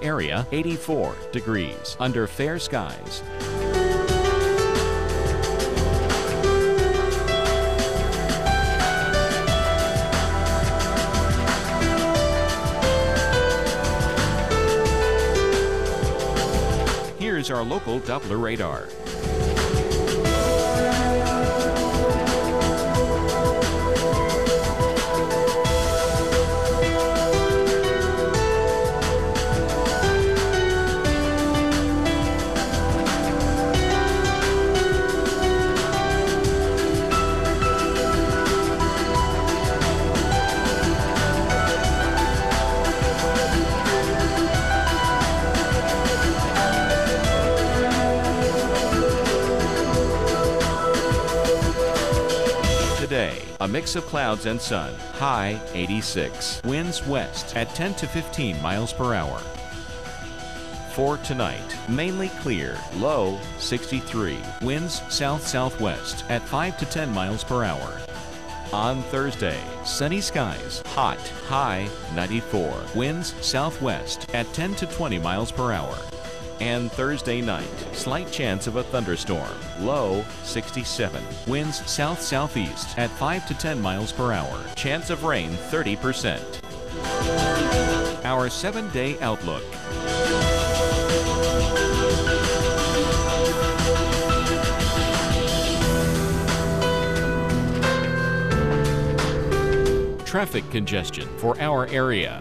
Area 84 degrees under fair skies. Here's our local Doppler radar. Today, a mix of clouds and sun. High 86. Winds west at 10 to 15 miles per hour. For tonight, mainly clear. Low 63. Winds south southwest at 5 to 10 miles per hour. On Thursday, sunny skies, hot, high 94. Winds southwest at 10 to 20 miles per hour. And Thursday night, slight chance of a thunderstorm, low 67. Winds south southeast at 5 to 10 miles per hour. Chance of rain 30%. Our seven day outlook. Traffic congestion for our area.